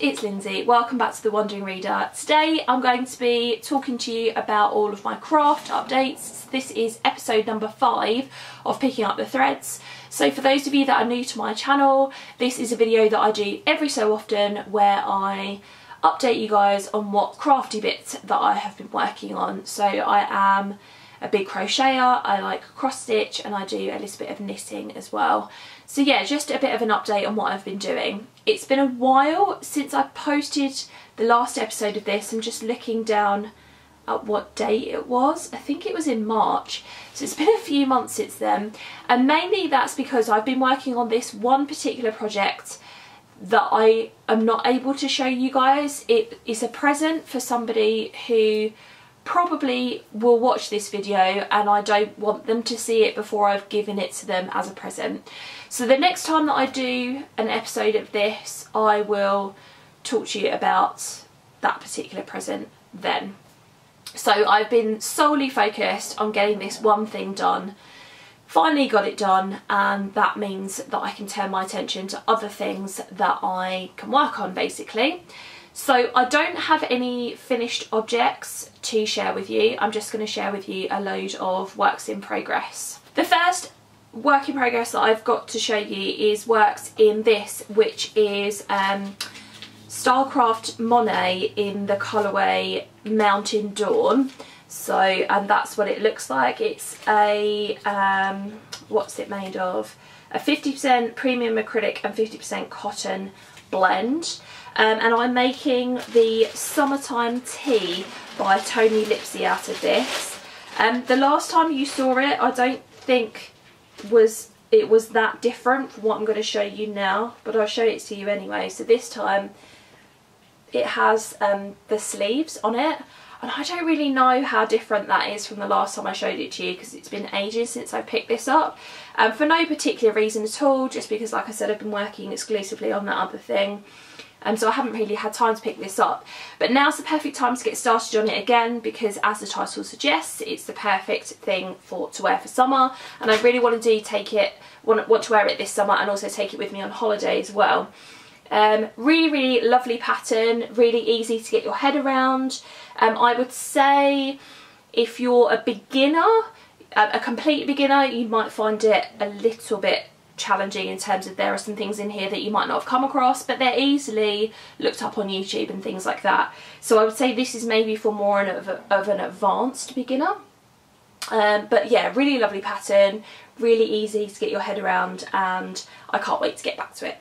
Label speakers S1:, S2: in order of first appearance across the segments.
S1: it's Lindsi. Welcome back to The Wandering Reader. Today I'm going to be talking to you about all of my craft updates. This is episode number five of Picking Up the Threads. So for those of you that are new to my channel, this is a video that I do every so often where I update you guys on what crafty bits that I have been working on. So I am a big crocheter, I like cross stitch and I do a little bit of knitting as well. So yeah, just a bit of an update on what I've been doing. It's been a while since I posted the last episode of this. I'm just looking down at what date it was. I think it was in March. So it's been a few months since then. And mainly that's because I've been working on this one particular project that I am not able to show you guys. It is a present for somebody who probably will watch this video and I don't want them to see it before I've given it to them as a present. So the next time that I do an episode of this I will talk to you about that particular present then. So I've been solely focused on getting this one thing done finally got it done and that means that I can turn my attention to other things that I can work on basically. So I don't have any finished objects to share with you. I'm just going to share with you a load of works in progress. The first work in progress that I've got to show you is works in this, which is um, Stylecraft Monet in the colourway Mountain Dawn. So, and that's what it looks like. It's a, um, what's it made of? A 50% premium acrylic and 50% cotton blend. Um, and I'm making the Summertime Tee by Toni Lipsey out of this. Um, the last time you saw it, I don't think was it was that different from what I'm going to show you now, but I'll show it to you anyway. So this time it has um, the sleeves on it, and I don't really know how different that is from the last time I showed it to you because it's been ages since I picked this up. Um, for no particular reason at all, just because like I said I've been working exclusively on that other thing um, so I haven't really had time to pick this up. But now's the perfect time to get started on it again because as the title suggests, it's the perfect thing for to wear for summer and I really want to do take it, want, want to wear it this summer and also take it with me on holiday as well. Um, really, really lovely pattern, really easy to get your head around. Um, I would say if you're a beginner, a complete beginner, you might find it a little bit challenging in terms of there are some things in here that you might not have come across but they're easily looked up on YouTube and things like that so I would say this is maybe for more of, of an advanced beginner um, but yeah really lovely pattern really easy to get your head around and I can't wait to get back to it.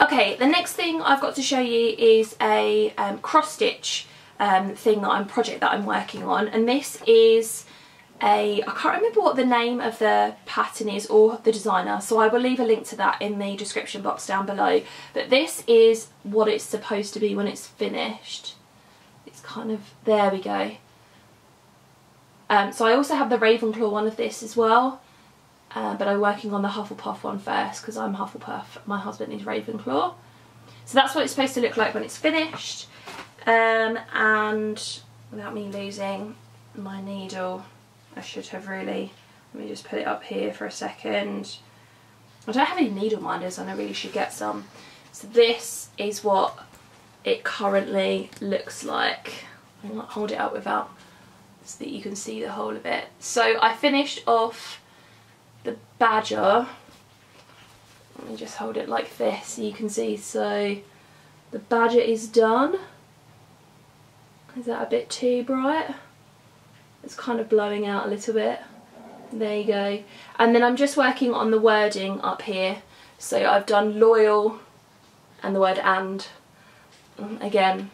S1: Okay the next thing I've got to show you is a um, cross stitch um, thing that I'm project that I'm working on and this is a, I can't remember what the name of the pattern is or the designer so I will leave a link to that in the description box down below but this is what it's supposed to be when it's finished. It's kind of there we go. Um, so I also have the Ravenclaw one of this as well uh, but I'm working on the Hufflepuff one first because I'm Hufflepuff my husband is Ravenclaw so that's what it's supposed to look like when it's finished um, and without me losing my needle I should have really, let me just put it up here for a second. I don't have any needle minders and I really should get some. So this is what it currently looks like. I hold it up without so that you can see the whole of it. So I finished off badger. Let me just hold it like this so you can see. So the badger is done. Is that a bit too bright? It's kind of blowing out a little bit. There you go. And then I'm just working on the wording up here. So I've done loyal and the word and. Again,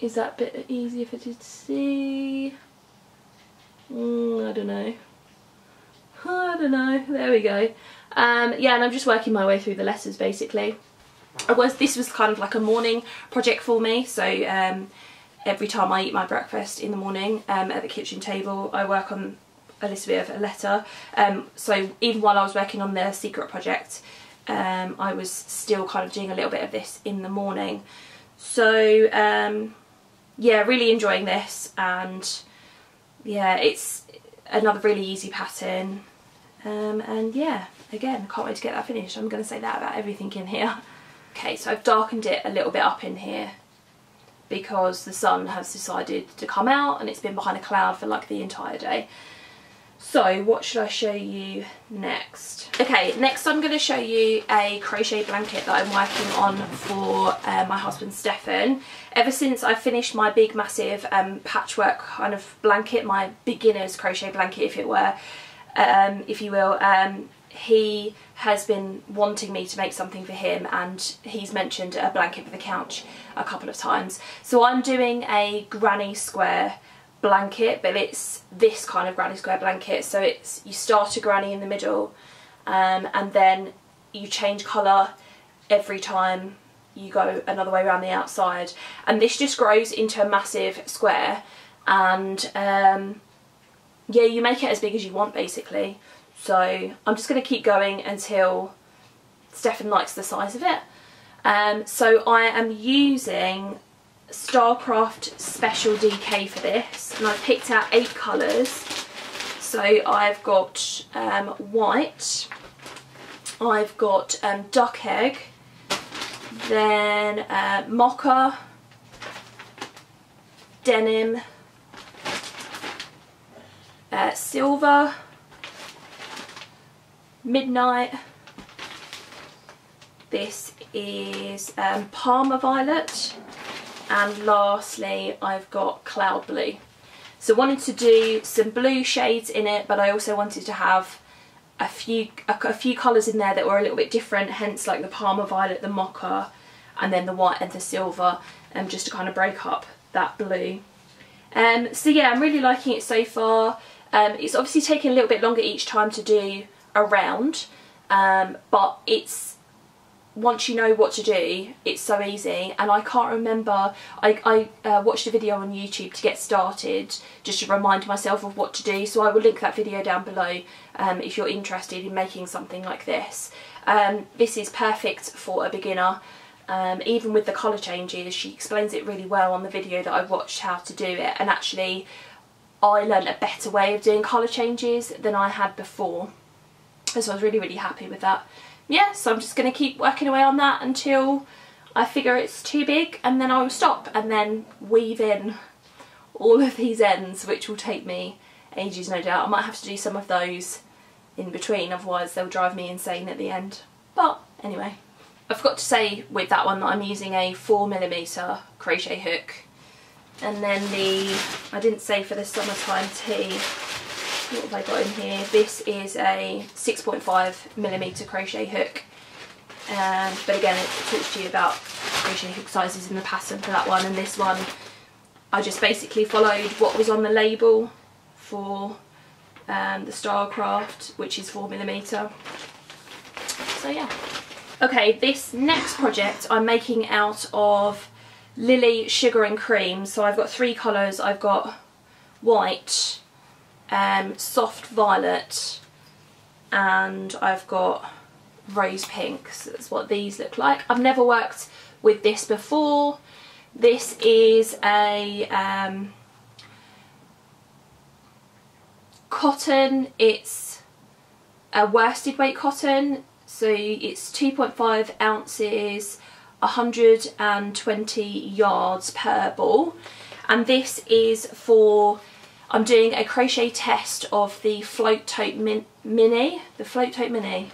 S1: is that a bit easier for you to see? Mm, I don't know. I don't know. There we go. Um, yeah, and I'm just working my way through the letters basically. I was this was kind of like a morning project for me, so um, every time I eat my breakfast in the morning um, at the kitchen table I work on a little bit of a letter um, so even while I was working on the secret project um, I was still kind of doing a little bit of this in the morning so um, yeah really enjoying this and yeah it's another really easy pattern. Um, and yeah again can't wait to get that finished. I'm going to say that about everything in here. Okay, so I've darkened it a little bit up in here because the sun has decided to come out and it's been behind a cloud for like the entire day. So what should I show you next? Okay, next I'm going to show you a crochet blanket that I'm working on for uh, my husband Stefan. Ever since I finished my big massive um, patchwork kind of blanket, my beginner's crochet blanket if it were, um, if you will, um, he has been wanting me to make something for him and he's mentioned a blanket for the couch a couple of times. So I'm doing a granny square blanket but it's this kind of granny square blanket. So it's you start a granny in the middle um, and then you change colour every time you go another way around the outside. And this just grows into a massive square and um, yeah you make it as big as you want basically. So I'm just going to keep going until Stefan likes the size of it. Um, so I am using Stylecraft Special DK for this and I've picked out eight colours. So I've got um, white, I've got um, duck egg, then uh, mocha, denim, uh, silver, midnight, this is um, Parma Violet, and lastly I've got cloud blue so I wanted to do some blue shades in it but I also wanted to have a few a, a few colours in there that were a little bit different hence like the Parma Violet, the Mocha and then the white and the silver um, just to kind of break up that blue. Um, so yeah I'm really liking it so far. Um, it's obviously taking a little bit longer each time to do a round um, but it's once you know what to do, it's so easy. And I can't remember, I, I uh, watched a video on YouTube to get started, just to remind myself of what to do. So I will link that video down below um, if you're interested in making something like this. Um, this is perfect for a beginner. Um, even with the colour changes, she explains it really well on the video that I watched how to do it. And actually, I learned a better way of doing colour changes than I had before. So I was really, really happy with that yeah, so I'm just going to keep working away on that until I figure it's too big and then I will stop and then weave in all of these ends which will take me ages no doubt. I might have to do some of those in between otherwise they'll drive me insane at the end. But anyway, I forgot to say with that one that I'm using a 4mm crochet hook and then the, I didn't say for the summertime tee, what have I got in here? This is a 6.5 millimeter crochet hook. Um, but again, it, talks to you about crochet hook sizes in the pattern for that one. And this one, I just basically followed what was on the label for um, the Stylecraft, which is 4 millimeter. So yeah. Okay, this next project I'm making out of Lily Sugar and Cream. So I've got three colours. I've got white, um, soft violet and I've got rose pink so that's what these look like. I've never worked with this before. This is a um, cotton. It's a worsted weight cotton. So it's 2.5 ounces 120 yards per ball. And this is for I'm doing a crochet test of the Float Tote min Mini, the Float Tote Mini,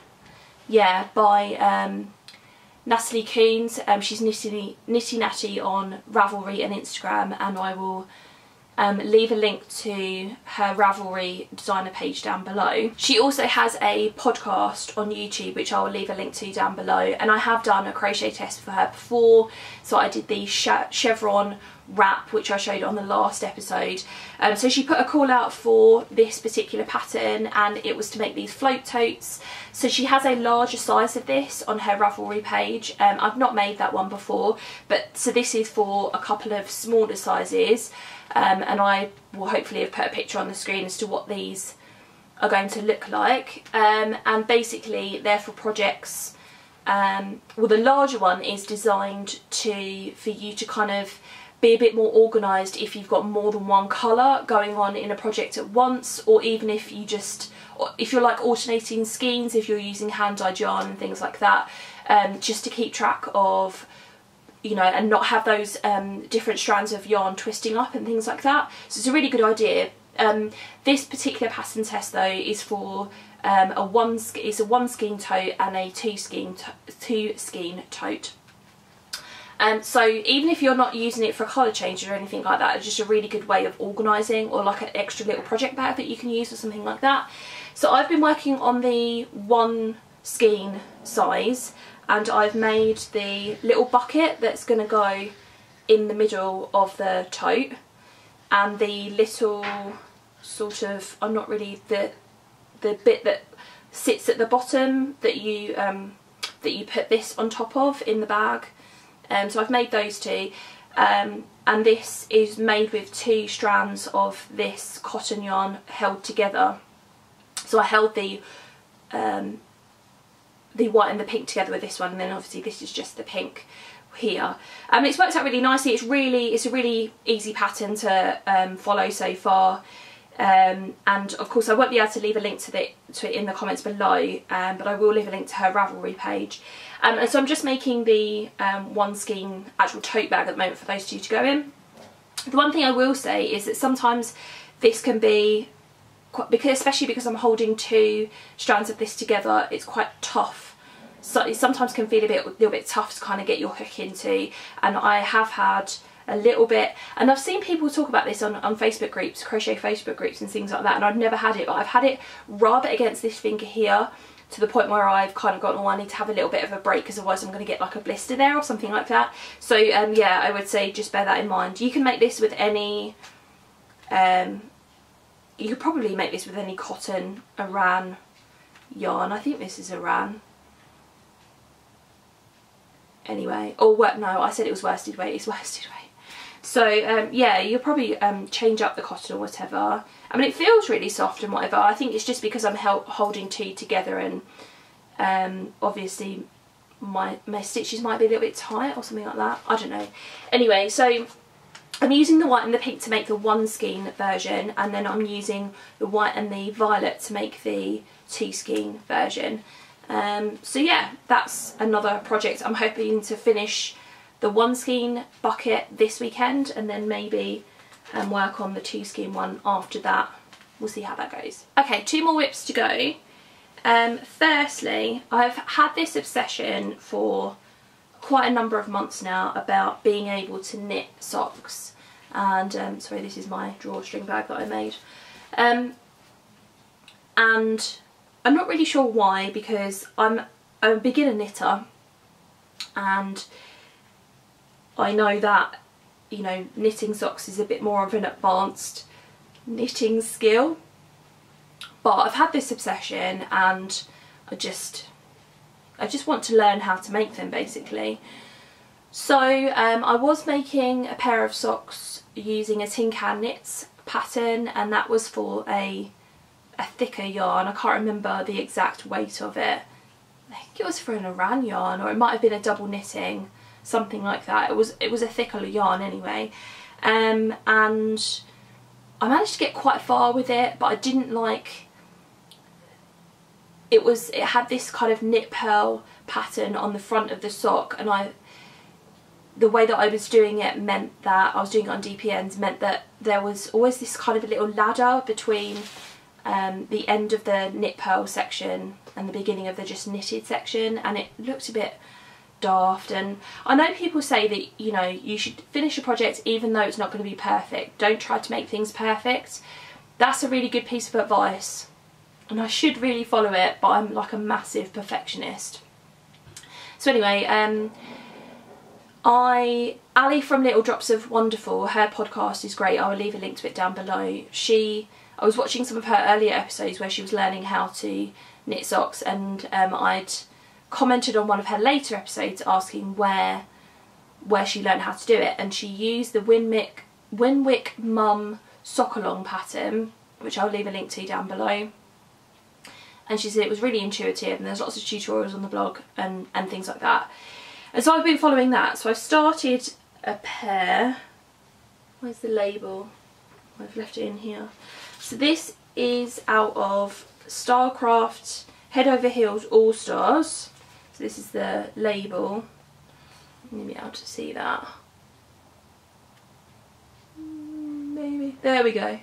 S1: yeah, by um, Natalie Koons. Um, she's Knitty, Knitty Natty on Ravelry and Instagram and I will um, leave a link to her Ravelry designer page down below. She also has a podcast on YouTube which I will leave a link to down below and I have done a crochet test for her before so I did the chevron wrap which I showed on the last episode. Um, so she put a call out for this particular pattern and it was to make these float totes. So she has a larger size of this on her Ravelry page. Um, I've not made that one before but so this is for a couple of smaller sizes um, and I will hopefully have put a picture on the screen as to what these are going to look like um, and basically they're for projects um, well the larger one is designed to for you to kind of be a bit more organised if you've got more than one colour going on in a project at once or even if you just if you're like alternating skeins if you're using hand dyed yarn and things like that um, just to keep track of you know, and not have those um, different strands of yarn twisting up and things like that. So it's a really good idea. Um, this particular pattern test though is for um, a one it's a one skein tote and a two skein two skein tote. Um, so even if you're not using it for a colour changes or anything like that, it's just a really good way of organising or like an extra little project bag that you can use or something like that. So I've been working on the one skein size and I've made the little bucket that's going to go in the middle of the tote and the little sort of, I'm not really, the the bit that sits at the bottom that you um, that you put this on top of in the bag. Um, so I've made those two um, and this is made with two strands of this cotton yarn held together. So I held the um, the white and the pink together with this one and then obviously this is just the pink here. Um, it's worked out really nicely. It's really, it's a really easy pattern to um, follow so far. Um, and of course I won't be able to leave a link to, the, to it in the comments below, um, but I will leave a link to her Ravelry page. Um, and so I'm just making the um, one skein actual tote bag at the moment for those two to go in. The one thing I will say is that sometimes this can be because especially because I'm holding two strands of this together it's quite tough so it sometimes can feel a bit a little bit tough to kind of get your hook into and I have had a little bit and I've seen people talk about this on, on Facebook groups crochet Facebook groups and things like that and I've never had it but I've had it rather against this finger here to the point where I've kind of gone oh I need to have a little bit of a break because otherwise I'm going to get like a blister there or something like that so um, yeah I would say just bear that in mind you can make this with any um, you could probably make this with any cotton Aran yarn. I think this is Aran. Anyway, or what? No, I said it was worsted weight. It's worsted weight. So um, yeah, you'll probably um, change up the cotton or whatever. I mean, it feels really soft and whatever. I think it's just because I'm holding two together and um, obviously my, my stitches might be a little bit tight or something like that. I don't know. Anyway, so I'm using the white and the pink to make the one skein version and then I'm using the white and the violet to make the two skein version. Um, so yeah, that's another project. I'm hoping to finish the one skein bucket this weekend and then maybe um, work on the two skein one after that. We'll see how that goes. Okay, two more whips to go. Um, firstly, I've had this obsession for quite a number of months now about being able to knit socks and um, sorry this is my drawstring bag that I made um, and I'm not really sure why because I'm, I'm a beginner knitter and I know that you know knitting socks is a bit more of an advanced knitting skill but I've had this obsession and I just I just want to learn how to make them basically. So um, I was making a pair of socks using a Tin Can Knits pattern and that was for a, a thicker yarn. I can't remember the exact weight of it. I think it was for an Aran yarn or it might have been a double knitting, something like that. It was, it was a thicker yarn anyway. Um, and I managed to get quite far with it but I didn't like it was it had this kind of knit purl pattern on the front of the sock and I the way that I was doing it meant that I was doing it on DPNs meant that there was always this kind of a little ladder between um, the end of the knit purl section and the beginning of the just knitted section and it looked a bit daft and I know people say that you know you should finish a project even though it's not going to be perfect don't try to make things perfect that's a really good piece of advice and I should really follow it but I'm like a massive perfectionist. So anyway, um, I Ali from Little Drops of Wonderful, her podcast is great. I will leave a link to it down below. She, I was watching some of her earlier episodes where she was learning how to knit socks, and um, I'd commented on one of her later episodes asking where where she learned how to do it, and she used the Winwick Winwick Mum sock along pattern, which I'll leave a link to down below and she said it was really intuitive and there's lots of tutorials on the blog and, and things like that. And so I've been following that. So I've started a pair. Where's the label? I've left it in here. So this is out of Stylecraft Head Over Heels All Stars. So this is the label. You'll be able to see that. Maybe. There we go.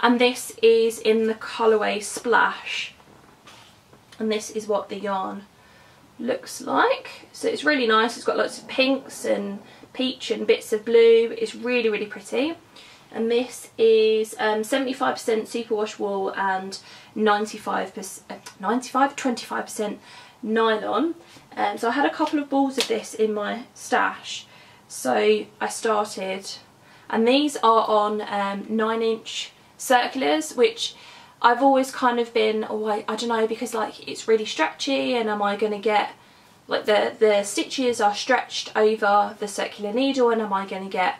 S1: And this is in the colorway Splash. And this is what the yarn looks like. So it's really nice. It's got lots of pinks and peach and bits of blue. It's really, really pretty. And this is 75% um, superwash wool and 95%, 95, 25% nylon. Um, so I had a couple of balls of this in my stash. So I started, and these are on um, 9 inch circulars, which I've always kind of been, oh, I, I don't know, because like it's really stretchy and am I going to get, like the, the stitches are stretched over the circular needle and am I going to get,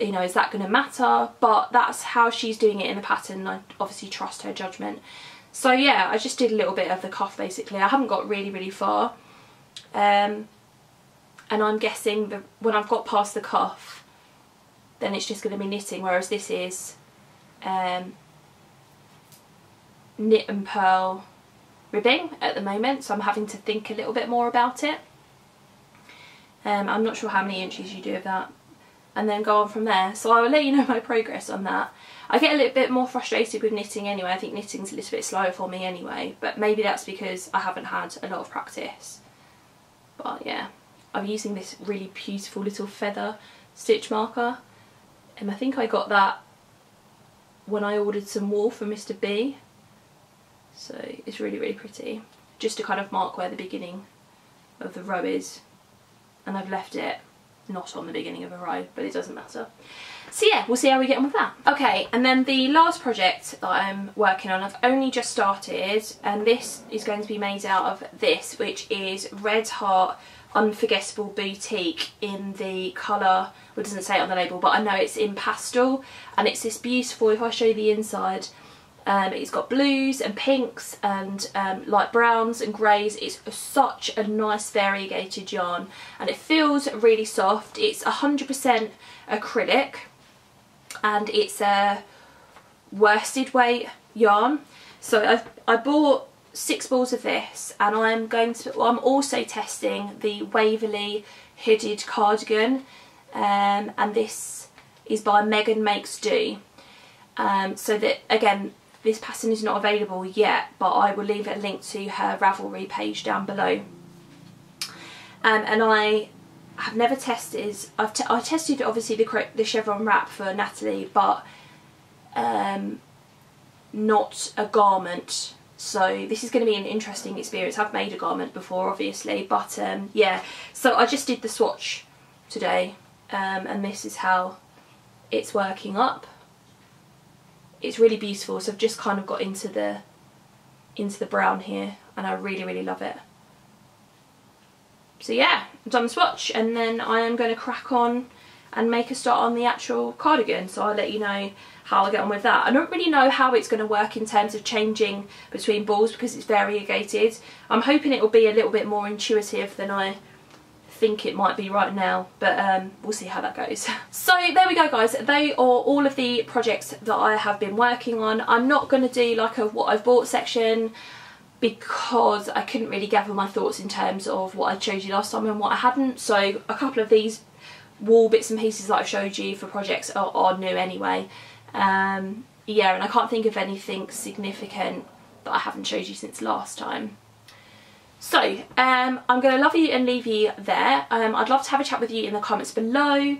S1: you know, is that going to matter? But that's how she's doing it in the pattern. I obviously trust her judgment. So yeah, I just did a little bit of the cuff basically. I haven't got really, really far. Um, and I'm guessing that when I've got past the cuff, then it's just going to be knitting, whereas this is um, knit and purl ribbing at the moment, so I'm having to think a little bit more about it. Um, I'm not sure how many inches you do of that, and then go on from there. So I will let you know my progress on that. I get a little bit more frustrated with knitting anyway. I think knitting's a little bit slower for me anyway, but maybe that's because I haven't had a lot of practice. But yeah, I'm using this really beautiful little feather stitch marker. And I think I got that when I ordered some wool from Mr. B. So it's really, really pretty. Just to kind of mark where the beginning of the row is. And I've left it not on the beginning of a row, but it doesn't matter. So yeah, we'll see how we get on with that. Okay, and then the last project that I'm working on, I've only just started, and this is going to be made out of this, which is Red Heart Unforgettable Boutique in the colour, well it doesn't say it on the label, but I know it's in pastel, and it's this beautiful, if I show you the inside, um, it's got blues and pinks and um, light browns and greys. It's such a nice variegated yarn and it feels really soft. It's 100% acrylic and it's a worsted weight yarn. So I've, I bought six balls of this and I'm going to, well, I'm also testing the Waverley hooded cardigan um, and this is by Meghan Makes Do. Um, so that again this pattern is not available yet but I will leave a link to her Ravelry page down below. Um, and I have never tested, I've I tested obviously the, the chevron wrap for Natalie but um, not a garment so this is going to be an interesting experience. I've made a garment before obviously but um, yeah so I just did the swatch today um, and this is how it's working up. It's really beautiful so I've just kind of got into the into the brown here and I really really love it so yeah, I've done the swatch and then I am going to crack on and make a start on the actual cardigan so I'll let you know how I get on with that. I don't really know how it's going to work in terms of changing between balls because it's variegated. I'm hoping it will be a little bit more intuitive than I think it might be right now but um, we'll see how that goes. so there we go guys, they are all of the projects that I have been working on. I'm not going to do like a what I've bought section because I couldn't really gather my thoughts in terms of what I showed you last time and what I hadn't. So a couple of these wall bits and pieces that I've showed you for projects are, are new anyway. Um, yeah, and I can't think of anything significant that I haven't showed you since last time. So, um, I'm going to love you and leave you there. Um, I'd love to have a chat with you in the comments below.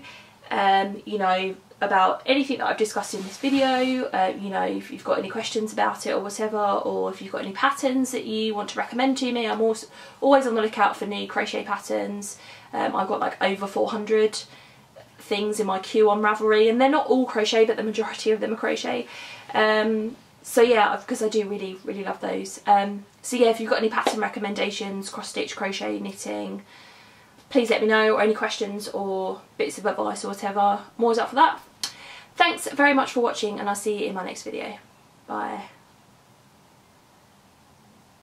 S1: Um, you know, about anything that I've discussed in this video, uh, you know, if you've got any questions about it or whatever, or if you've got any patterns that you want to recommend to me, I'm also always on the lookout for new crochet patterns. Um, I've got like over 400 things in my queue on Ravelry, and they're not all crochet, but the majority of them are crochet. Um, so yeah, because I do really, really love those. Um, so yeah, if you've got any pattern recommendations, cross stitch, crochet, knitting, please let me know, or any questions or bits of advice or whatever. More is up for that. Thanks very much for watching and I'll see you in my next video. Bye.